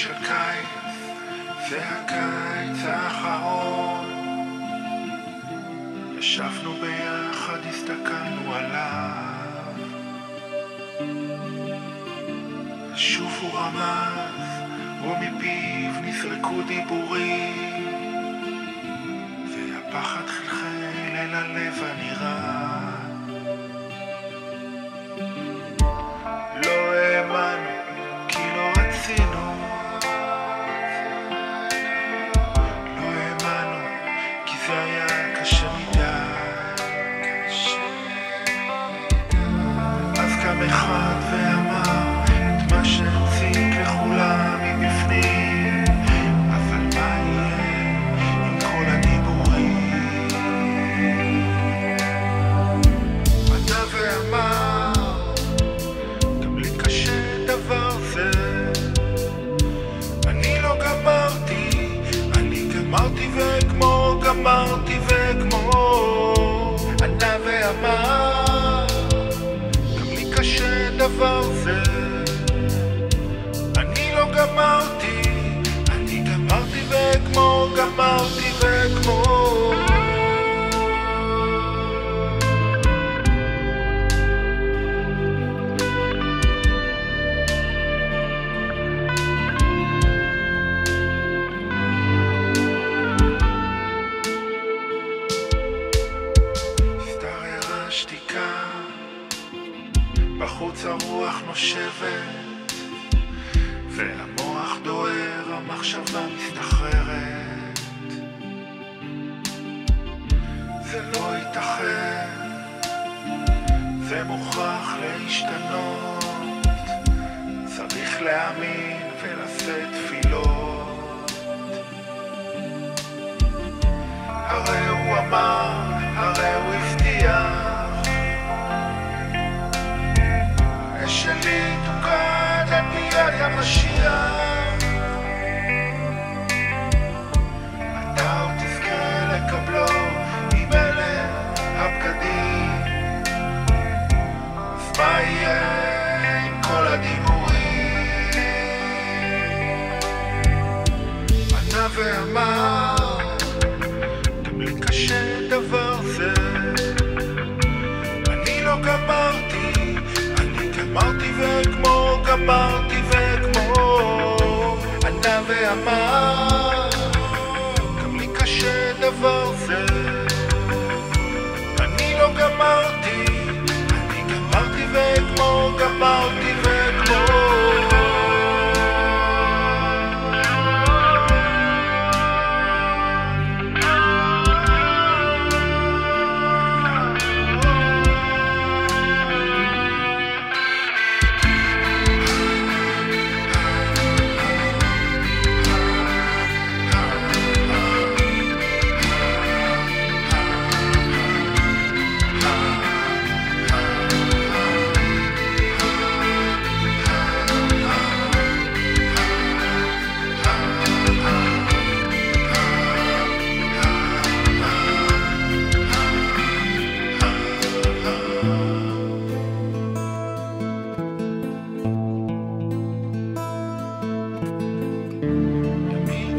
של קיץ, זה הקיץ האחרון. ישבנו ביחד, הסתכלנו עליו. שוב הוא רמז, ומפיו נזרקו דיבורים. והפחד חלחל אל הלב הנראה. כי זה היה קשה ואמר גם לי קשה דבר זה. אני לא גמרתי, בחוץ הרוח נושבת, והמוח דוהר, המחשבה מסתחררת. זה לא ייתכן, זה מוכרח להשתנות, צריך להאמין ולשאת תפילות. ואמר לי קשה דבר זה אני לא גמרתי, אני גמרתי ואגמור, גמרתי amar.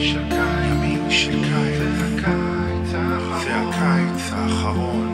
של קיץ, זה הקיץ האחרון,